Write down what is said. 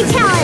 Let me tell.